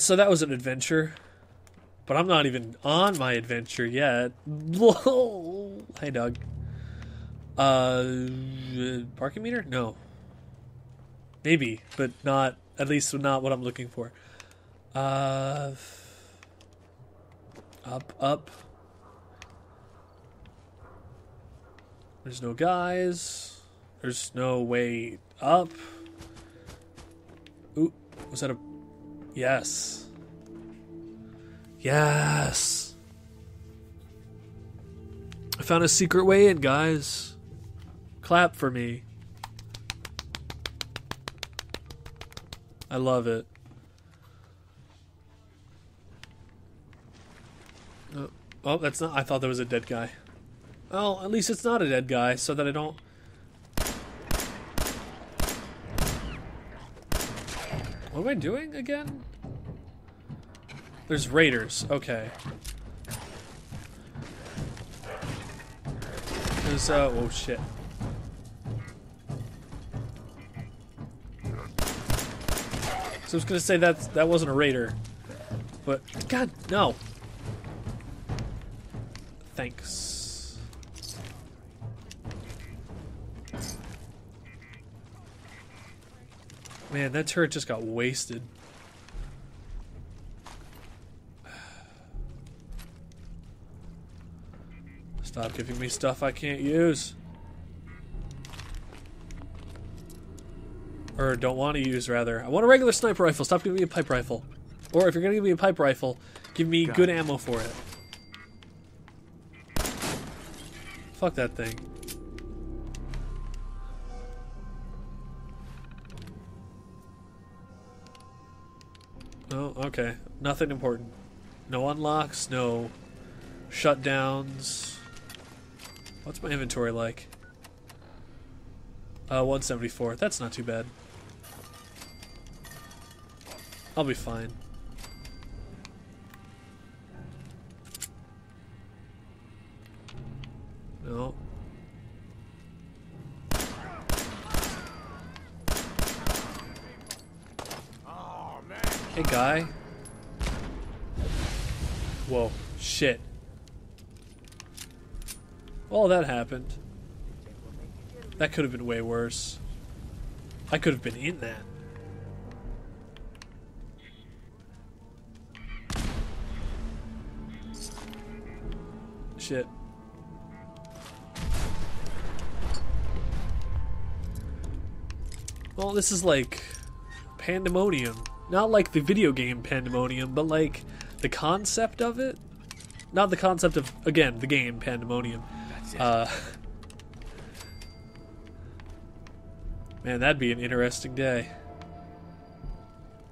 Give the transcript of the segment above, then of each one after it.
So that was an adventure. But I'm not even on my adventure yet. hey, Doug. Uh, parking meter? No. Maybe, but not, at least not what I'm looking for. Uh, up, up. There's no guys. There's no way up. Ooh, was that a... Yes. Yes. I found a secret way in, guys. Clap for me. I love it. Oh, oh, that's not. I thought there was a dead guy. Well, at least it's not a dead guy, so that I don't. What am I doing again? There's raiders. Okay. There's uh oh shit. So I was gonna say that that wasn't a raider, but God no. Thanks. Man, that turret just got wasted. Stop giving me stuff I can't use. Or don't want to use, rather. I want a regular sniper rifle. Stop giving me a pipe rifle. Or if you're going to give me a pipe rifle, give me Got good it. ammo for it. Fuck that thing. Oh, okay. Nothing important. No unlocks, no shutdowns. What's my inventory like? Uh, 174. That's not too bad. I'll be fine. Hey, guy. Whoa. Shit. Well, that happened. That could have been way worse. I could have been in that. Shit. Well, this is like pandemonium. Not like the video game pandemonium, but like the concept of it. Not the concept of, again, the game pandemonium. Uh, man, that'd be an interesting day.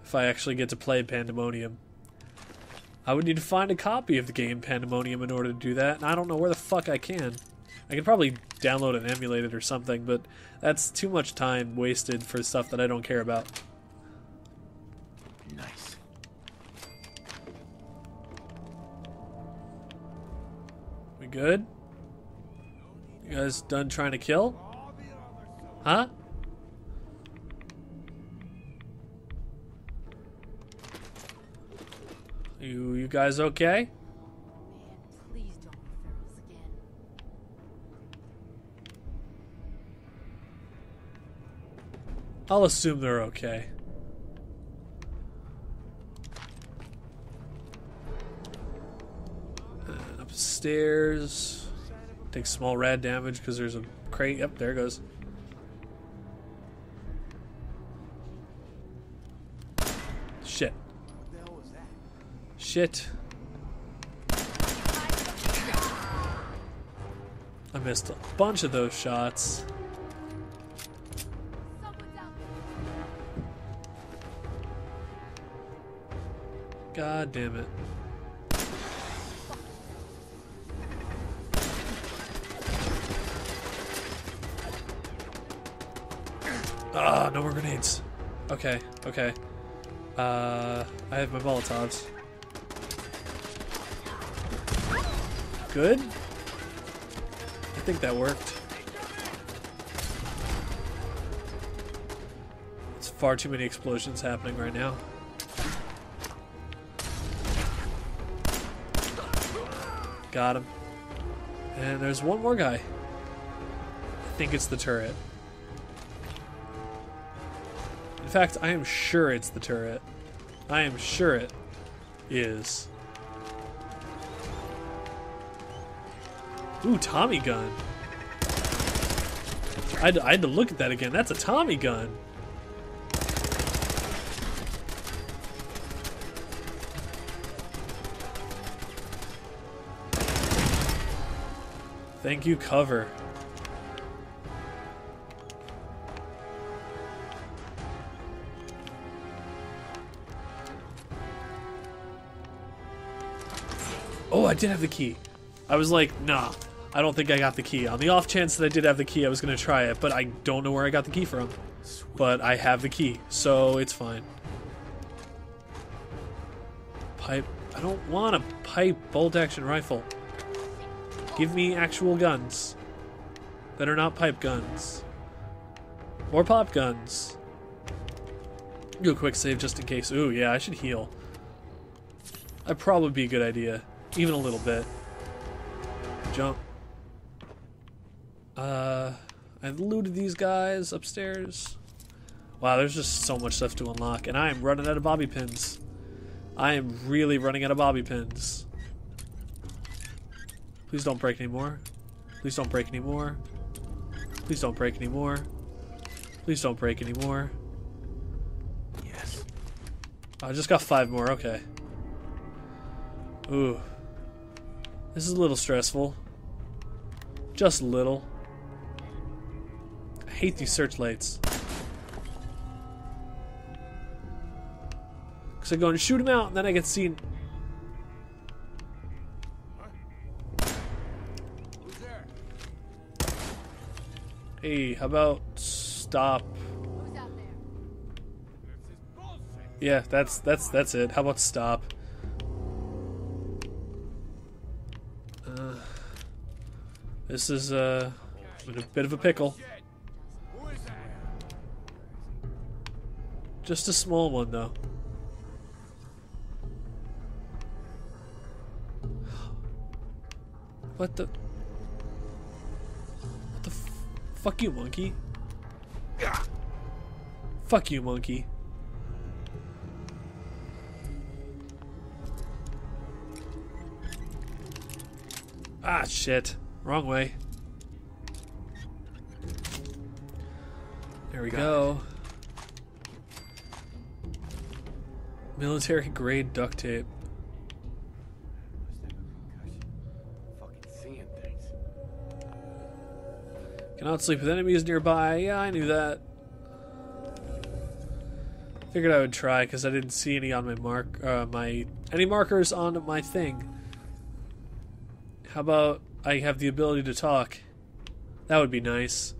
If I actually get to play Pandemonium. I would need to find a copy of the game Pandemonium in order to do that, and I don't know where the fuck I can. I could probably download and emulate it or something, but that's too much time wasted for stuff that I don't care about. Nice. We good? You guys done trying to kill? Huh? You you guys okay? I'll assume they're okay. Upstairs. Take small rad damage because there's a crate. Yep, there it goes. Shit. Shit. I missed a bunch of those shots. God damn it. Ah, no more grenades. Okay, okay. Uh, I have my Molotovs. Good? I think that worked. It's far too many explosions happening right now. Got him. And there's one more guy. I think it's the turret. In fact, I am sure it's the turret. I am sure it is. Ooh, Tommy gun. I had, to, I had to look at that again. That's a Tommy gun. Thank you, cover. Oh, I did have the key. I was like, nah, I don't think I got the key. On the off chance that I did have the key, I was going to try it, but I don't know where I got the key from. But I have the key, so it's fine. Pipe. I don't want a pipe bolt action rifle. Give me actual guns that are not pipe guns. More pop guns. Do a quick save just in case. Ooh, yeah, I should heal. That'd probably be a good idea. Even a little bit. Jump. Uh, I looted these guys upstairs. Wow, there's just so much stuff to unlock, and I am running out of bobby pins. I am really running out of bobby pins. Please don't break anymore. Please don't break anymore. Please don't break anymore. Please don't break anymore. Yes. I just got five more, okay. Ooh. This is a little stressful. Just a little. I hate these searchlights. Because I go and shoot him out, and then I get seen. Hey, how about stop? Who's out there? This is bullshit. Yeah, that's that's that's it. How about stop? This is uh, a bit of a pickle. Just a small one, though. What the? What the fuck you, monkey? Fuck you, monkey. Ah, shit. Wrong way. There we Got go. Military grade duct tape. Must have a concussion. Fucking seeing things. Cannot sleep with enemies nearby. Yeah, I knew that. Figured I would try because I didn't see any on my mark, uh, my any markers on my thing. How about I have the ability to talk? That would be nice.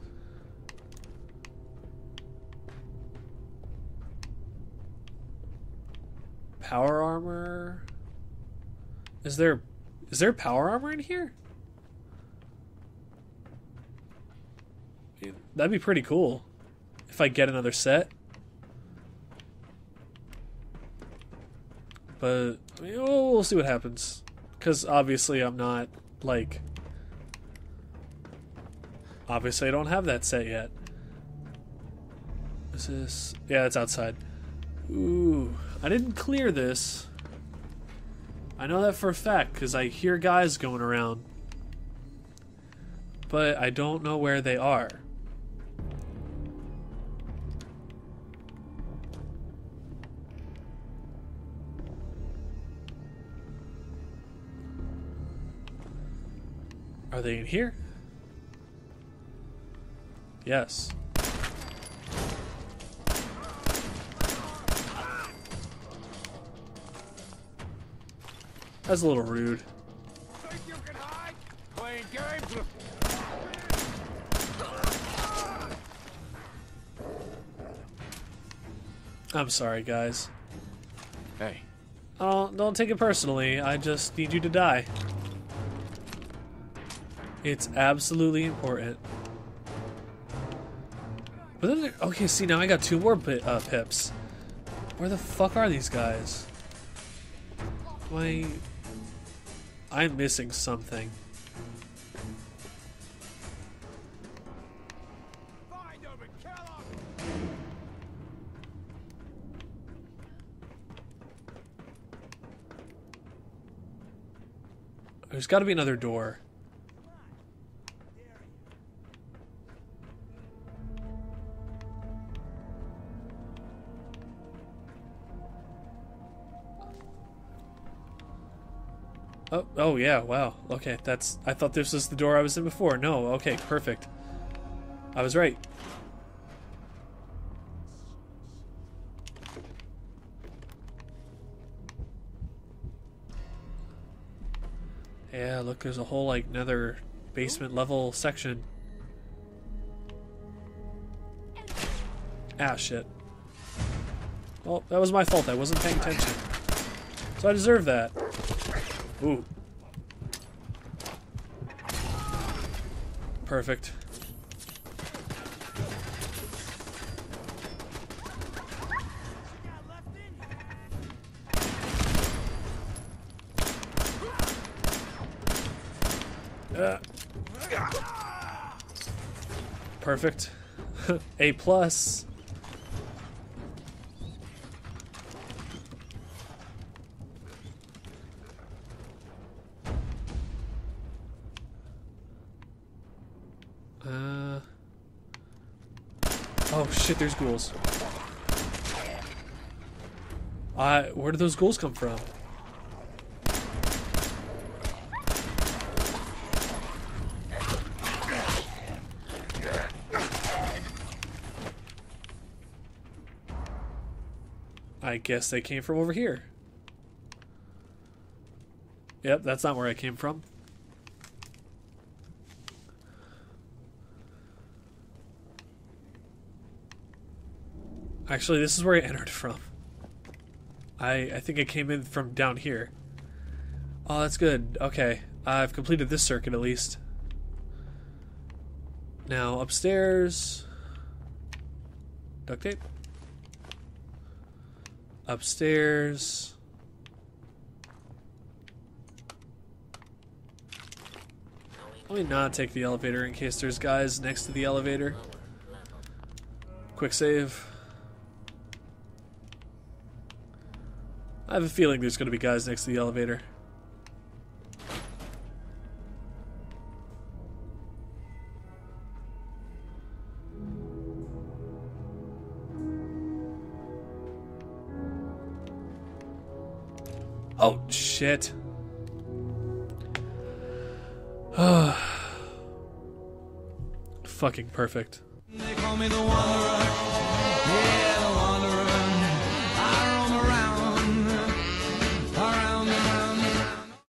Power armor. Is there is there power armor in here? That'd be pretty cool if I get another set. But we'll see what happens. Because obviously, I'm not like. Obviously, I don't have that set yet. Is this. Yeah, it's outside. Ooh. I didn't clear this. I know that for a fact because I hear guys going around. But I don't know where they are. Are they in here? Yes. That's a little rude. Think you can hide? Playing games with... I'm sorry, guys. Hey. Oh, don't take it personally. I just need you to die. It's absolutely important. But then, okay, see now I got two more uh, pips. Where the fuck are these guys? My, I'm missing something. There's got to be another door. Oh, oh yeah, wow. Okay, that's I thought this was the door I was in before. No, okay, perfect. I was right. Yeah, look, there's a whole like another basement level section. Ah, shit. Well, that was my fault. I wasn't paying attention. So I deserve that. Ooh. Perfect. Uh. Perfect. A plus. Uh. Oh shit! There's ghouls. Uh, where did those ghouls come from? I guess they came from over here. Yep, that's not where I came from. Actually, this is where I entered from. I I think I came in from down here. Oh, that's good. Okay, I've completed this circuit at least. Now upstairs. Duct tape. Upstairs. Let me not take the elevator in case there's guys next to the elevator. Quick save. I have a feeling there's going to be guys next to the elevator. Oh, shit. Fucking perfect.